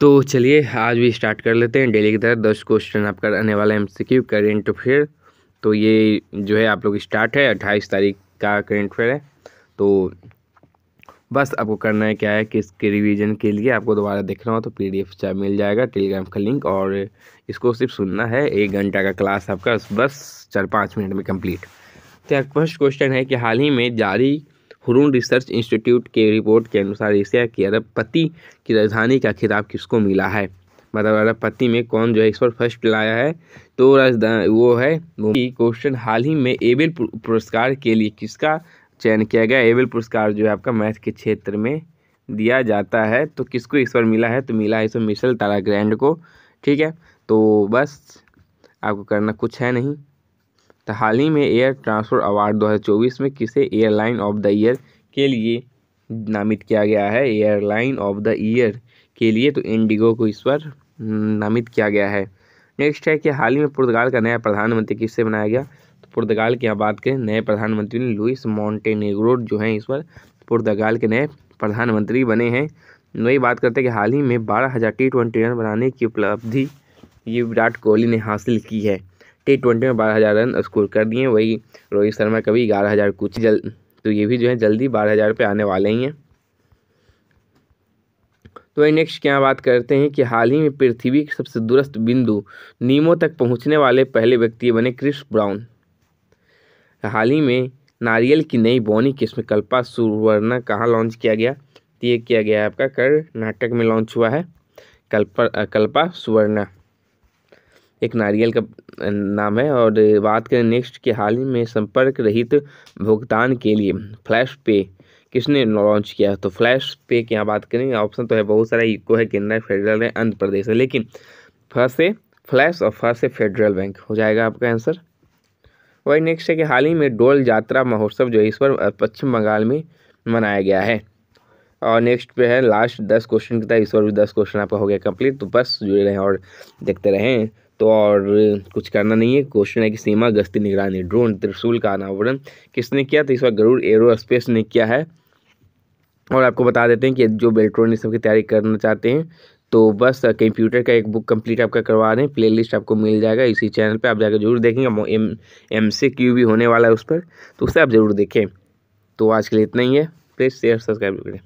तो चलिए, आज भी स्टार्ट कर लेते हैं डेली की तरह। दस क्वेश्चन आपका आने वाला M C Q current affair तो ये जो है, आप लोग स्टार्ट है, अट्ठाईस तारीख का करेंट अफेयर है। तो बस आपको करना है क्या है कि इसके रिवीजन के लिए आपको दोबारा देखना हो तो पी डी एफ़ मिल जाएगा टेलीग्राम का लिंक और इसको सिर्फ़ सुनना है। एक घंटा का क्लास आपका, बस चार पाँच मिनट में कंप्लीट तो फ़र्स्ट क्वेश्चन है कि हाल ही में जारी हुरून रिसर्च इंस्टीट्यूट के रिपोर्ट के अनुसार एशिया की अरबपति की राजधानी का खिताब किसको मिला है? मतलब अरबपति में कौन जो है, इस पर फ़र्स्ट लाया है तो वो है क्वेश्चन हाल ही में एबेल पुरस्कार के लिए किसका चयन किया गया? एबेल पुरस्कार जो है आपका मैथ के क्षेत्र में दिया जाता है तो किसको इस पर मिला है? तो मिला है इसमें मिशल तारा ग्रैंड को, ठीक है? तो बस आपको करना कुछ है नहीं। तो हाल ही में एयर ट्रांसपोर्ट अवार्ड 2024 में किसे एयरलाइन ऑफ़ द ईयर के लिए नामित किया गया है? एयरलाइन ऑफ़ द ईयर के लिए तो इंडिगो को इस पर नामित किया गया है। नेक्स्ट है कि हाल ही में पुर्तगाल का नया प्रधानमंत्री किससे बनाया गया? तो पुर्तगाल की यहाँ बात करें, नए प्रधानमंत्री ने लुइस मॉन्टेनेग्रो जो हैं इस पर पुर्तगाल के नए प्रधानमंत्री बने हैं। वही बात करते हैं कि हाल ही में बारह हज़ार टी ट्वेंटी रन बनाने की उपलब्धि ये विराट कोहली ने हासिल की है। टी ट्वेंटी में बारह हज़ार रन स्कोर कर दिए वही रोहित शर्मा का भी ग्यारह हज़ार कुछ जल तो ये भी जो है जल्दी बारह हज़ार पे आने वाले ही हैं। तो वही नेक्स्ट क्या बात करते हैं कि हाल ही में पृथ्वी के सबसे दूरस्थ बिंदु नीमो तक पहुँचने वाले पहले व्यक्ति बने क्रिस ब्राउन। हाल ही में नारियल की नई बोनी किस्म कल्पा सुवर्णा कहाँ लॉन्च किया गया? तो ये किया गया है आपका कर्नाटक में लॉन्च हुआ है। कल्पा कल्पा सुवर्णा। एक नारियल का नाम है और बात करें नेक्स्ट के हाल ही में संपर्क रहित भुगतान के लिए फ्लैश पे किसने लॉन्च किया तो फ्लैश पे की यहाँ बात करें ऑप्शन तो है बहुत सारा, इको है केंद्र फेडरल है, आंध्र प्रदेश है, लेकिन फ़र्स्ट से फ्लैश और फ़र्स्ट से फेडरल बैंक। हो जाएगा आपका आंसर? वही नेक्स्ट है कि हाल ही में डोल यात्रा महोत्सव जो है, इस पर पश्चिम बंगाल में मनाया गया है। और नेक्स्ट पे है, लास्ट दस क्वेश्चन की तरह, इस पर भी दस क्वेश्चन आपका हो गया कंप्लीट तो बस जुड़े रहें और देखते रहें। तो और कुछ करना नहीं है। क्वेश्चन है कि सीमा, गश्ती, निगरानी, ड्रोन, त्रिशूल का अनावरण किसने किया? तो इस बार गरुड़ एरो स्पेस ने किया है। और आपको बता देते हैं कि जो बेल्ट्रॉन सब की तैयारी करना चाहते हैं तो बस कंप्यूटर का एक बुक कंप्लीट आपका करवा रहे हैं प्ले लिस्ट आपको मिल जाएगा इसी चैनल पे। आप जाकर ज़रूर देखेंगे। एम एम से क्यू भी होने वाला है उस पर। तो उससे आप ज़रूर देखें। तो आज के लिए इतना ही है। प्लीज़ शेयर, सब्सक्राइब करें।